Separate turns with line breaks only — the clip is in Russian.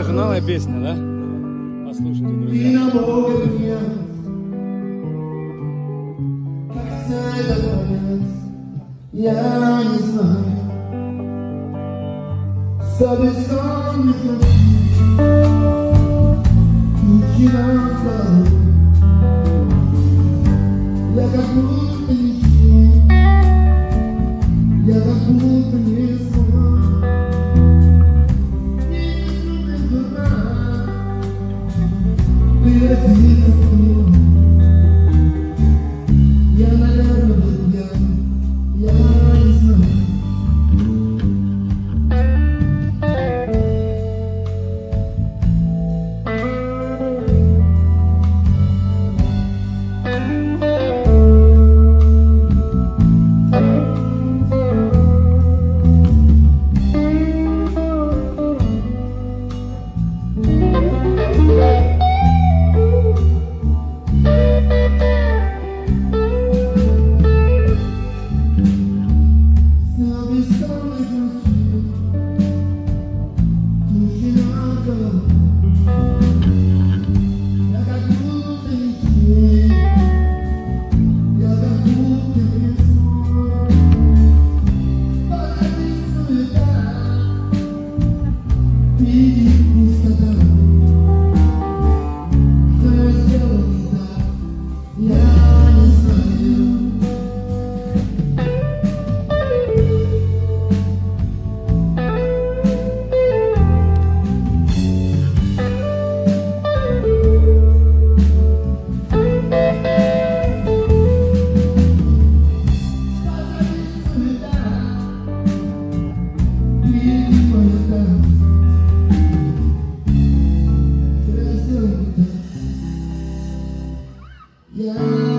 Это новая песня, да? Послушайте, друзья.
Я не знаю, с не Я как будто не Amen. Yeah.